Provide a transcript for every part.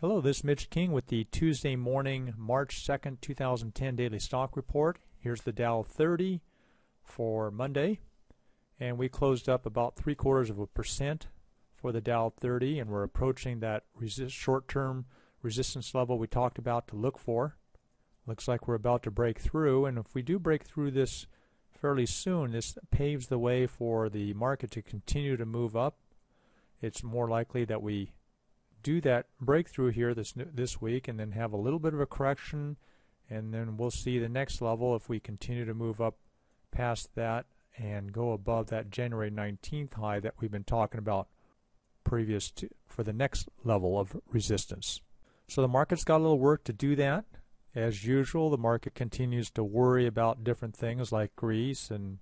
Hello, this is Mitch King with the Tuesday morning, March 2nd, 2010 Daily Stock Report. Here's the Dow 30 for Monday, and we closed up about three quarters of a percent for the Dow 30, and we're approaching that resist, short-term resistance level we talked about to look for. Looks like we're about to break through, and if we do break through this fairly soon, this paves the way for the market to continue to move up. It's more likely that we do that breakthrough here this this week and then have a little bit of a correction and then we'll see the next level if we continue to move up past that and go above that January 19th high that we've been talking about previous to for the next level of resistance. So the market's got a little work to do that. As usual, the market continues to worry about different things like Greece and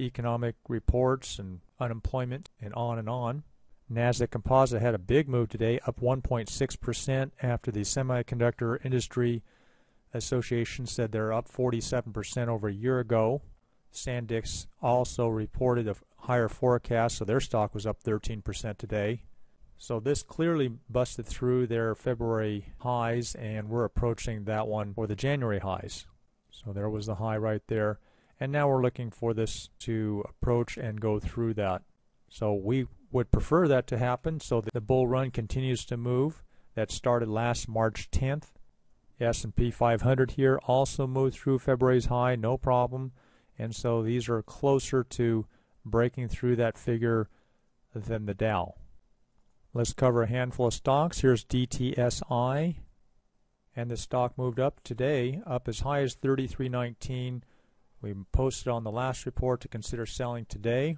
economic reports and unemployment and on and on. Nasdaq Composite had a big move today, up 1.6% after the Semiconductor Industry Association said they're up 47% over a year ago. SanDisk also reported a higher forecast, so their stock was up 13% today. So this clearly busted through their February highs, and we're approaching that one for the January highs. So there was the high right there. And now we're looking for this to approach and go through that. So we would prefer that to happen so that the bull run continues to move. That started last March 10th. S&P 500 here also moved through February's high, no problem. And so these are closer to breaking through that figure than the Dow. Let's cover a handful of stocks. Here's DTSI. And the stock moved up today, up as high as 33.19. We posted on the last report to consider selling today,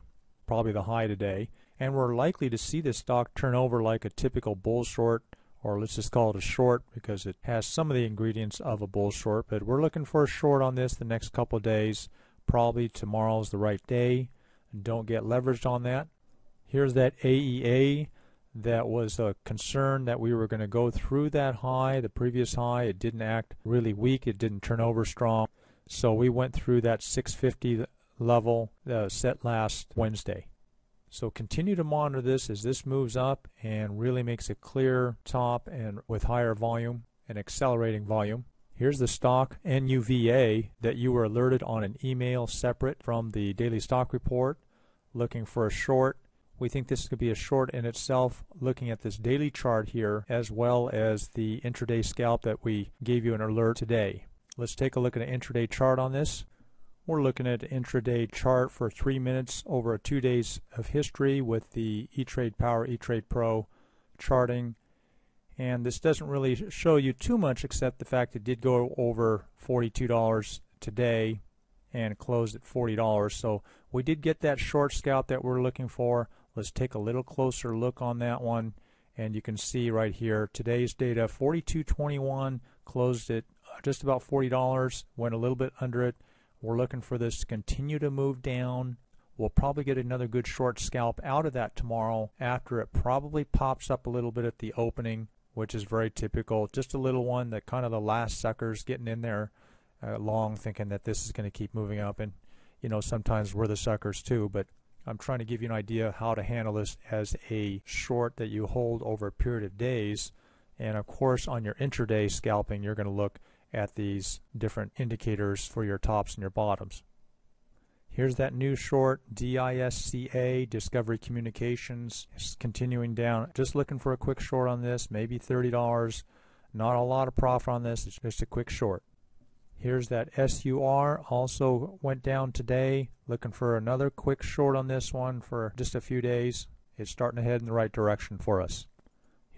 probably the high today and we're likely to see this stock turn over like a typical bull short or let's just call it a short because it has some of the ingredients of a bull short. But we're looking for a short on this the next couple of days. Probably tomorrow's the right day. And don't get leveraged on that. Here's that AEA that was a concern that we were going to go through that high the previous high. It didn't act really weak. It didn't turn over strong. So we went through that 650 level uh, set last Wednesday so continue to monitor this as this moves up and really makes a clear top and with higher volume and accelerating volume. Here's the stock NUVA that you were alerted on an email separate from the daily stock report looking for a short. We think this could be a short in itself looking at this daily chart here as well as the intraday scalp that we gave you an alert today. Let's take a look at an intraday chart on this. We're looking at intraday chart for three minutes over two days of history with the E-Trade Power E-Trade Pro charting. And this doesn't really show you too much except the fact it did go over $42 today and closed at $40. So we did get that short scalp that we're looking for. Let's take a little closer look on that one. And you can see right here today's data 42.21 closed at just about $40, went a little bit under it. We're looking for this to continue to move down. We'll probably get another good short scalp out of that tomorrow after it probably pops up a little bit at the opening, which is very typical. Just a little one that kind of the last suckers getting in there uh, long thinking that this is going to keep moving up. And, you know, sometimes we're the suckers too, but I'm trying to give you an idea how to handle this as a short that you hold over a period of days. And of course, on your intraday scalping, you're going to look at these different indicators for your tops and your bottoms. Here's that new short DISCA Discovery Communications. It's continuing down. Just looking for a quick short on this, maybe $30. Not a lot of profit on this, it's just a quick short. Here's that SUR also went down today. Looking for another quick short on this one for just a few days. It's starting to head in the right direction for us.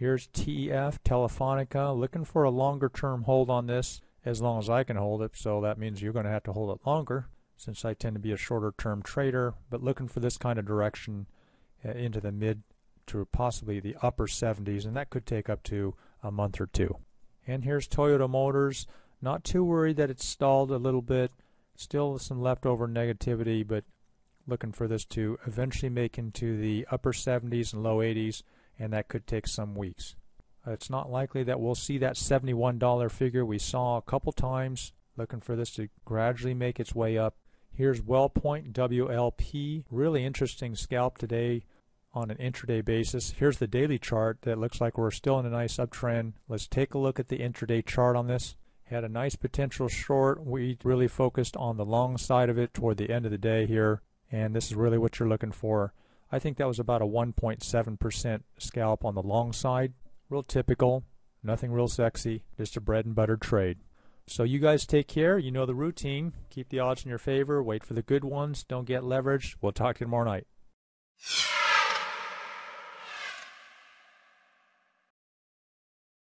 Here's TEF, Telefonica, looking for a longer term hold on this as long as I can hold it. So that means you're going to have to hold it longer since I tend to be a shorter term trader, but looking for this kind of direction uh, into the mid to possibly the upper 70s, and that could take up to a month or two. And here's Toyota Motors. Not too worried that it's stalled a little bit. Still some leftover negativity, but looking for this to eventually make into the upper 70s and low 80s and that could take some weeks. It's not likely that we'll see that $71 figure we saw a couple times, looking for this to gradually make its way up. Here's WellPoint WLP, really interesting scalp today on an intraday basis. Here's the daily chart that looks like we're still in a nice uptrend. Let's take a look at the intraday chart on this. Had a nice potential short. We really focused on the long side of it toward the end of the day here, and this is really what you're looking for. I think that was about a 1.7% scalp on the long side. Real typical, nothing real sexy, just a bread and butter trade. So you guys take care. You know the routine. Keep the odds in your favor. Wait for the good ones. Don't get leveraged. We'll talk to you tomorrow night.